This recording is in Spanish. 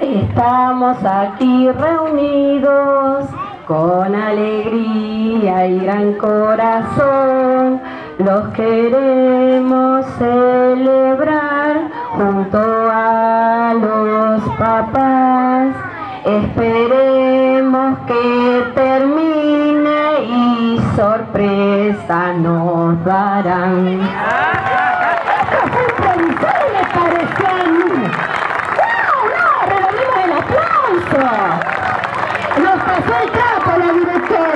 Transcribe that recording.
Estamos aquí reunidos con alegría y gran corazón. Los queremos celebrar junto a los papás. Esperemos que sorpresa nos darán. improvisado me pareció ¡Wow! ¡No! Nos pasó el la directora.